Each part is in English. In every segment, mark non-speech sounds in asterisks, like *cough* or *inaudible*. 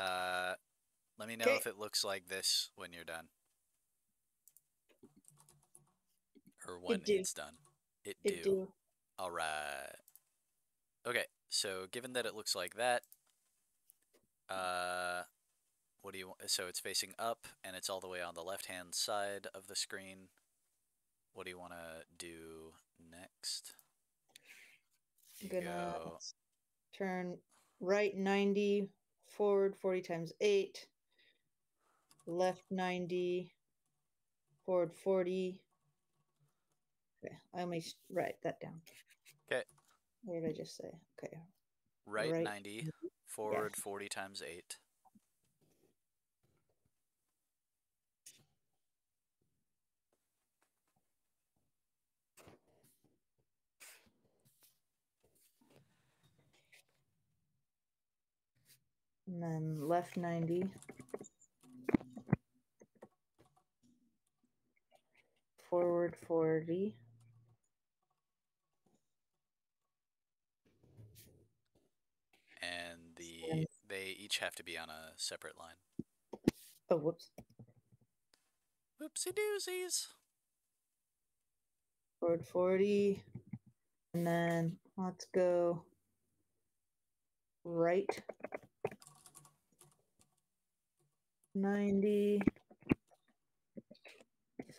Uh, let me know Okay. if it looks like this when you're done. Or when do. it's done. It, It do. do. All right. Okay, so given that it looks like that, uh, what do you want? So it's facing up and it's all the way on the left hand side of the screen. What do you want to do next? I'm gonna go- turn right 90, forward 40 times 8, left 90, forward 40. Okay, I only write that down. Okay. What did I just say? Okay. right, right 90, forward 40 times 8. And then left 90. Forward 40. And the they each have to be on a separate line. Oh, whoops. Whoopsie doozies. Forward 40. And then let's go right 90.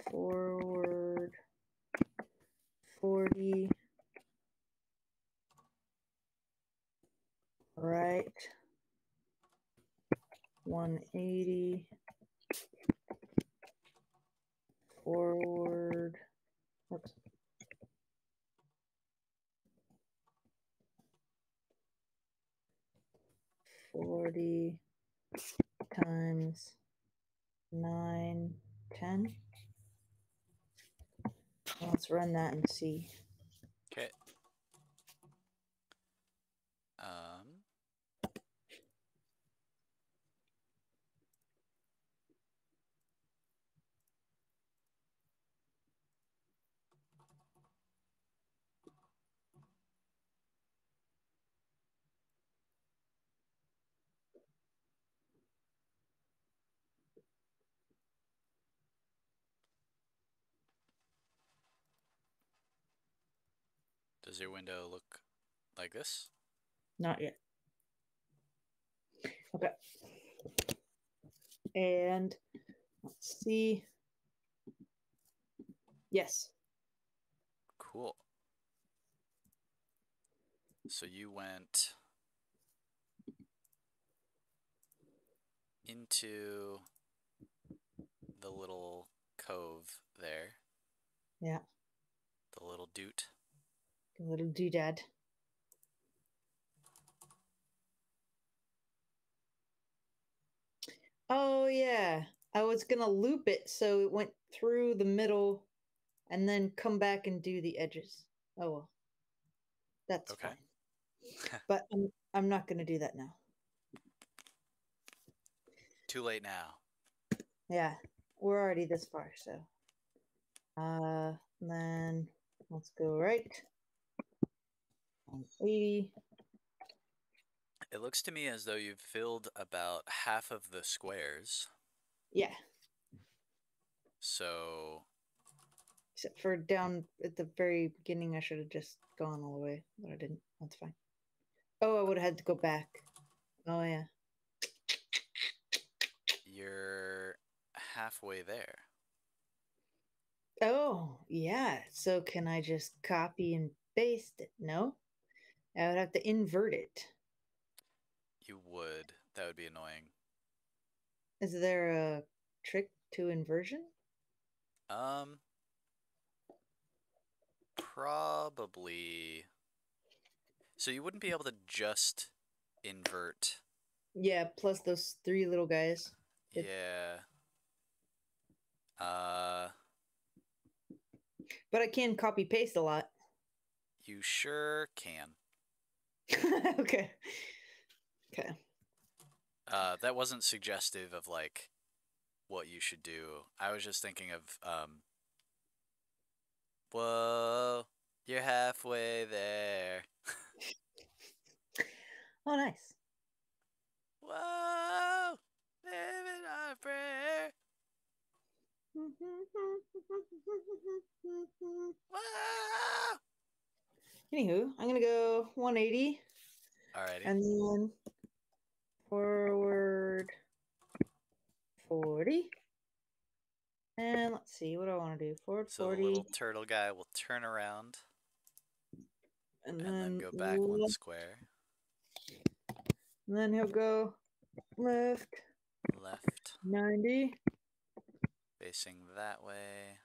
Forward 40. Right 180. Forward. Oops. Forty times nine, ten. Let's run that and see. Okay. Um. Does your window look like this? Not yet. Okay. And let's see. Yes. Cool. So you went into the little cove there, Yeah. the little doot. Little doodad. Oh yeah. I was gonna loop it so it went through the middle and then come back and do the edges. Oh well. That's Okay. fine. *laughs* But I'm I'm not gonna do that now. Too late now. Yeah. We're already this far, so uh then let's go right. 80. It looks to me as though you've filled about half of the squares. Yeah. So Except for down at the very beginning, I should have just gone all the way, but I didn't. That's fine. Oh, I would have had to go back. Oh, yeah. you're halfway there. Oh, yeah. So can I just copy and paste it? No. I would have to invert it. You would. That would be annoying. Is there a trick to inversion? Um, probably. So you wouldn't be able to just invert. Yeah, plus those three little guys. It- Yeah. Uh, But I can copy paste a lot. you sure can. *laughs* okay. Okay. Uh, that wasn't suggestive of like what you should do. I was just thinking of um. Whoa, you're halfway there. *laughs* oh, nice. Whoa, living our prayer. *laughs* Whoa anywho, I'm gonna go 180 Alrighty. and then forward 40. And let's see, what do I want to do? Forward so the 40, little turtle guy will turn around and, and then then go back one square. and then he'll go left Left, 90, facing that way.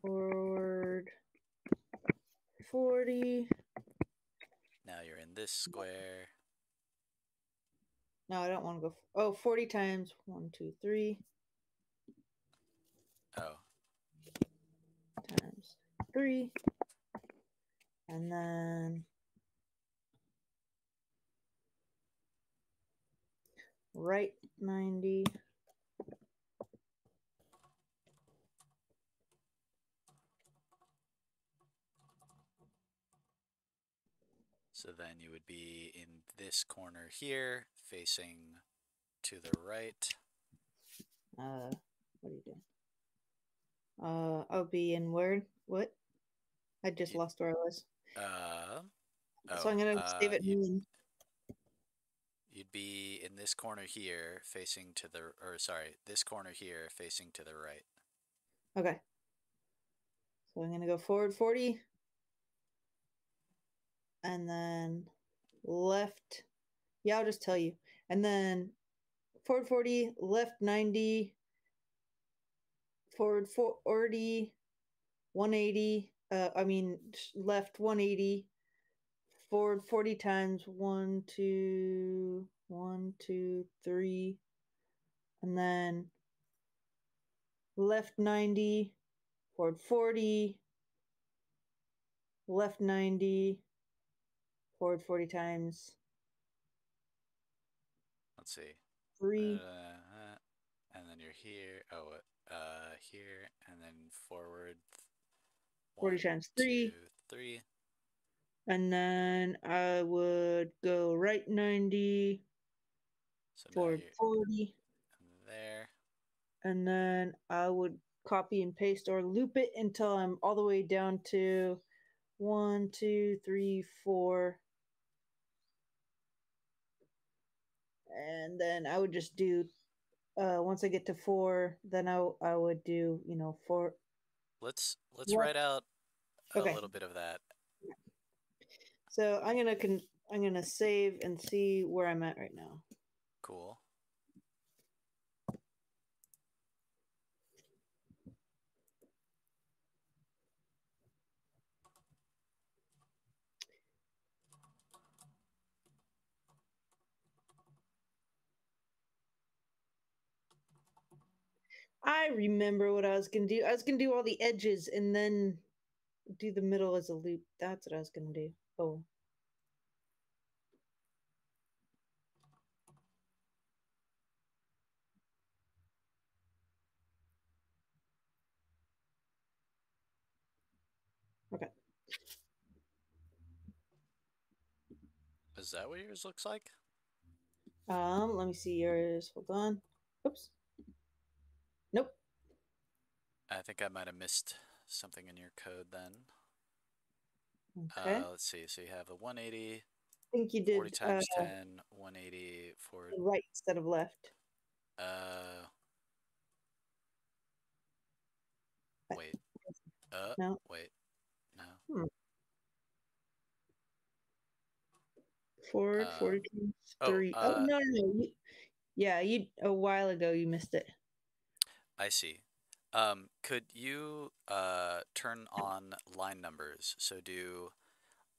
forward 40. Now you're in this square. No, I don't want to go. f- Oh, 40 times one, two, three Oh, times three. And then right 90. So then you would be in this corner here, facing to the right. Uh, what are you doing? Uh, I'll be in where? What? I just lost where I was. Uh, so I'm oh, gonna uh, save it. you- in- You'd be in this corner here, facing to the, or sorry, this corner here, facing to the right. Okay. So I'm gonna go forward 40. And then left. Yeah, I'll just tell you. And then forward 40, left 90, forward 40, 180. Uh, I mean, left 180, forward 40 times one, two, one, two, three, and then left 90, forward 40, left 90, forward 40 times Let's see. three. Uh, and then you're here. Oh, uh, here, and then forward. 40 times three. two, three. And then I would go right 90, So forward 40, there. and then I would copy and paste or loop it until I'm all the way down to one, two, three, four. And then I would just do, uh, once I get to four, then I, I would do, you know, four. Let's let's What- write out a Okay. little bit of that. So I'm gonna con- I'm gonna save and see where I'm at right now. Cool. I remember what I was gonna do. I was gonna do all the edges and then do the middle as a loop. That's what I was gonna do. Oh. Okay. Is that what yours looks like? Um, let me see yours. Hold on. Oops. Nope. I think I might have missed something in your code then. Okay. Uh, let's see. So you have a 180, I think you did 40 times uh, 10, 180 forward. right instead of left. Uh, wait. Uh, No. wait. No. Forward, Uh, 40 times oh, three. Oh, uh, no, no, no. You, yeah, you a while ago you missed it. I see. Um, could you uh turn on line numbers? So do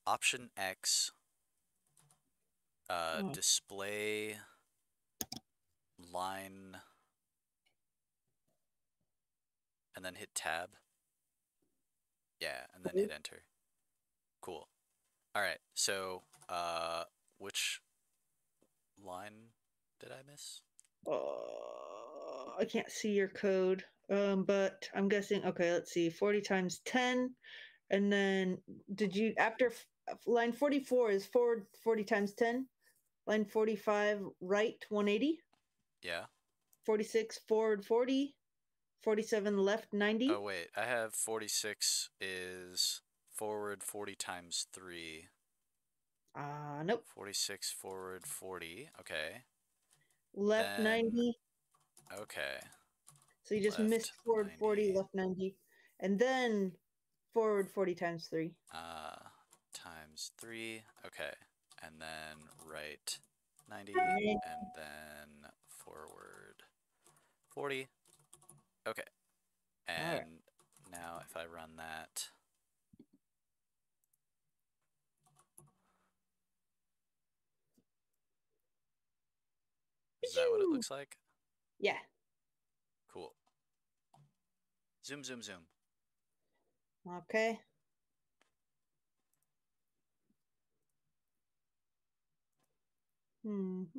option X, uh, Oh. display line, and then hit tab. Yeah, and then hit enter. Cool. All right. So, uh, which line did I miss? Uh, I can't see your code. Um, but I'm guessing. Okay, let's see. 40 times 10, and then did you after line 44 is forward 40 times 10, line 45 right 180, Yeah. 46 forward 40, 47 left 90. Oh wait, I have 46 is forward 40 times 3. Uh, nope. 46 forward 40. Okay. Left Then- 90. Okay. So you just missed left forward 40, left 90. And then forward 40 times 3. Uh, times 3. Okay. And then right 90. And then forward 40. Okay. And now if I run that. Is that what it looks like? Yeah. Cool. Zoom, zoom, zoom. Okay. Hmm.